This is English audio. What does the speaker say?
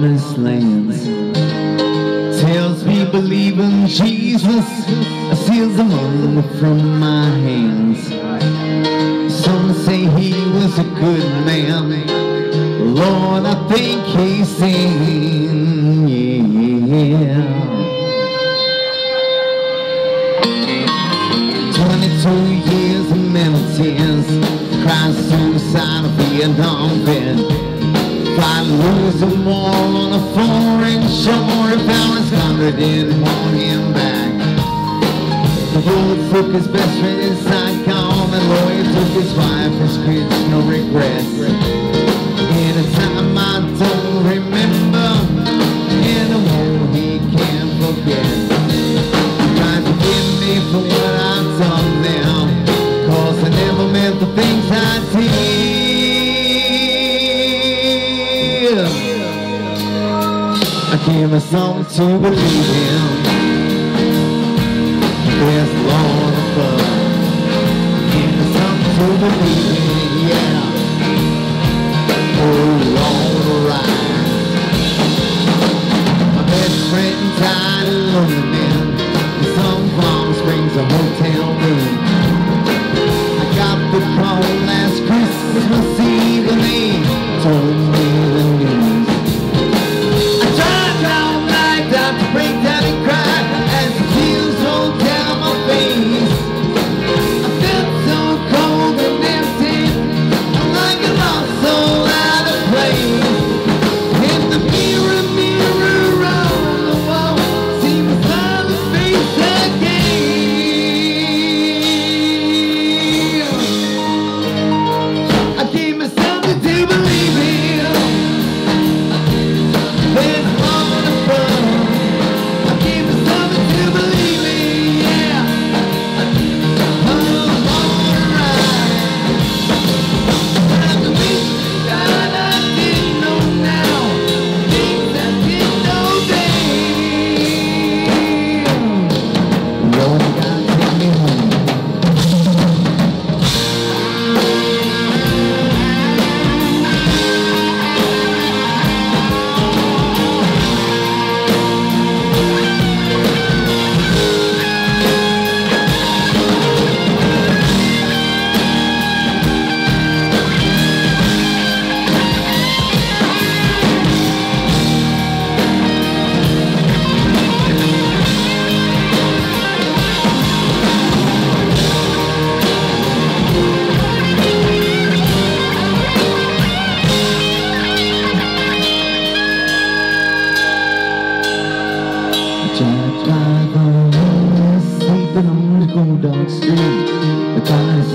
promised land. Tells me believe in Jesus, seals the money from my hands. Some say he was a good man. Lord, I think he's in. Yeah. 22 years and many tears, suicide of Vietnam some more on the foreign shore If Alexander didn't want him back The bullet took his best friend in Saigon And Lloyd took his wife and screeched no regrets. In a time I don't remember In a war he can't forget. Try to forgive me for what I've done now Cause I never meant the thing I give us all to believe in. There's Lord above. I gave us all to believe in. don't see the times